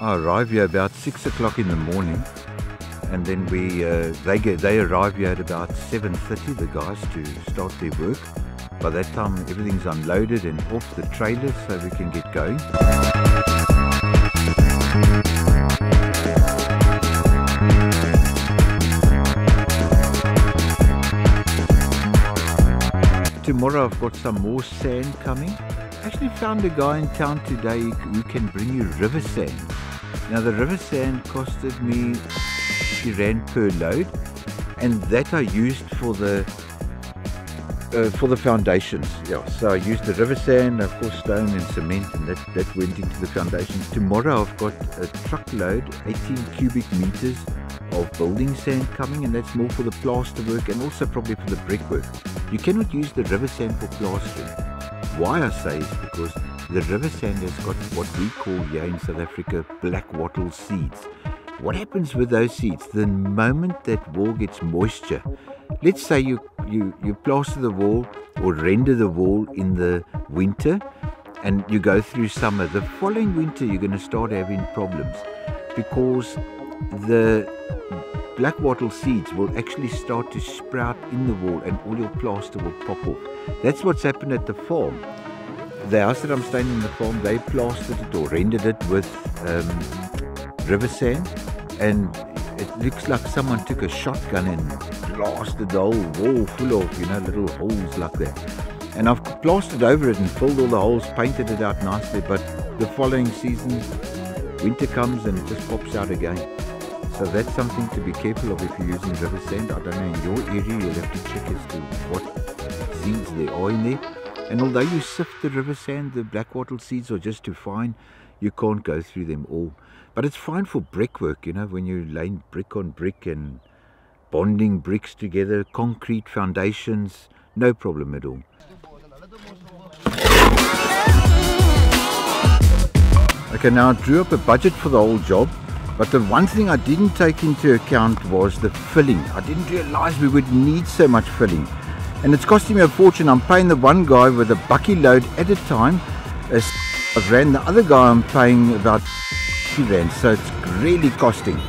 arrive here about six o'clock in the morning, and then we uh, they get they arrive here at about seven thirty. The guys to start their work. By that time, everything's unloaded and off the trailers, so we can get going. Tomorrow I've got some more sand coming. Actually found a guy in town today who can bring you river sand. Now the river sand costed me 50 rand per load and that I used for the uh, for the foundations. Yeah, so I used the river sand, of course stone and cement and that, that went into the foundations. Tomorrow I've got a truckload, 18 cubic meters of building sand coming and that's more for the plaster work and also probably for the brickwork. You cannot use the river sand for plastering. Why I say is because the river sand has got what we call here in South Africa black wattle seeds. What happens with those seeds? The moment that wall gets moisture, let's say you, you, you plaster the wall or render the wall in the winter and you go through summer, the following winter you're going to start having problems because the black wattle seeds will actually start to sprout in the wall and all your plaster will pop off. That's what's happened at the farm. The house that I'm staying in the farm, they plastered it or rendered it with um, river sand and it looks like someone took a shotgun and blasted the whole wall full of, you know, little holes like that. And I've plastered over it and filled all the holes, painted it out nicely, but the following season, winter comes and it just pops out again. So that's something to be careful of if you're using river sand. I don't know, in your area you'll have to check as to what seeds there are in there. And although you sift the river sand, the black wattle seeds are just too fine, you can't go through them all. But it's fine for brickwork, you know, when you're laying brick on brick and bonding bricks together, concrete foundations, no problem at all. Okay, now I drew up a budget for the whole job. But the one thing I didn't take into account was the filling. I didn't realize we would need so much filling. And it's costing me a fortune. I'm paying the one guy with a bakkie load at a time. A rand. The other guy I'm paying about 50 rand. So it's really costing.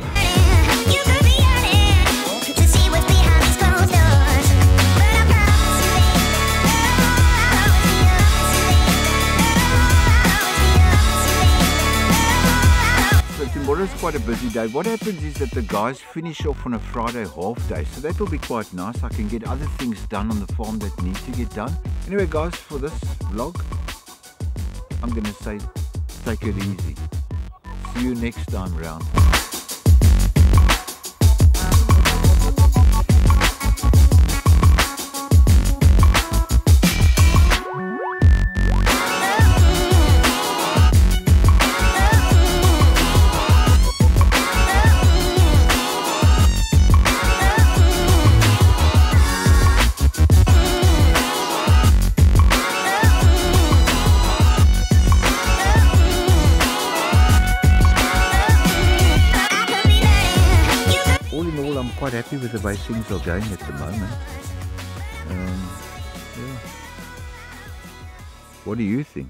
Tomorrow's quite a busy day. What happens is that the guys finish off on a Friday half day, so that will be quite nice. I can get other things done on the farm that need to get done. Anyway, guys, for this vlog, I'm going to say take it easy. See you next time round. Quite happy with the way things are going at the moment. Um, yeah. What do you think?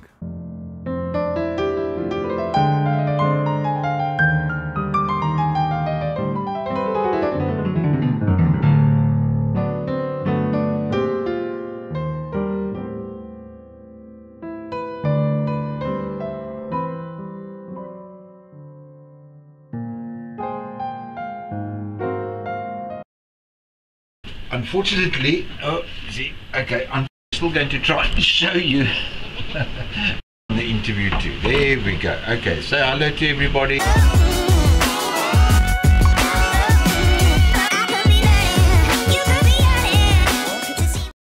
Unfortunately, oh, see, okay, I'm still going to try and show you the interview too. There we go. Okay, say hello to everybody.